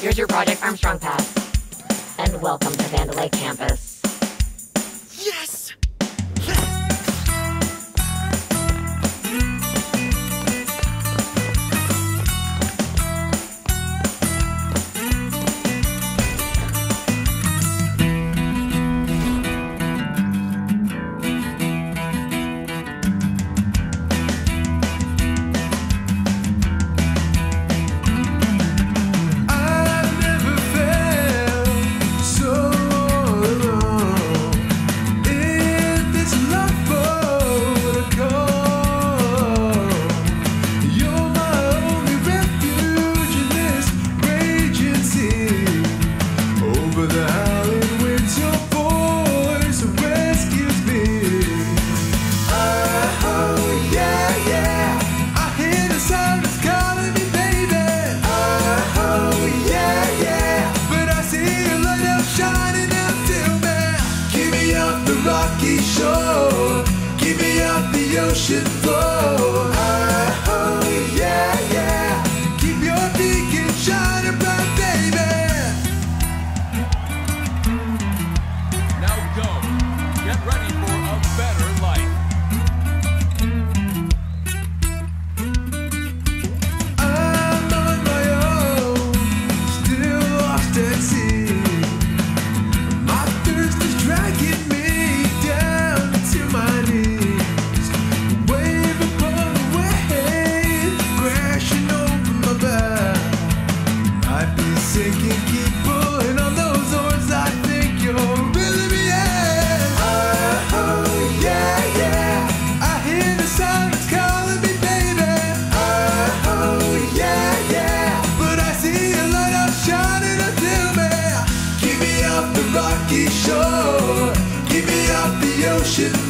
Here's your Project Armstrong pass. And welcome to Vandelay campus. the ocean floor. I You.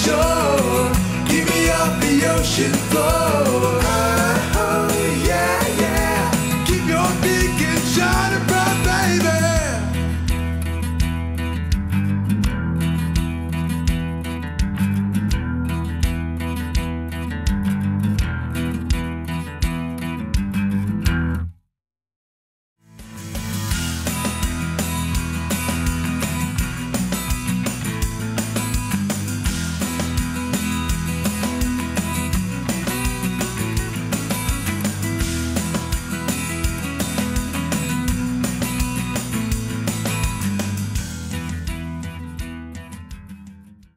shore. Give me off the ocean floor. I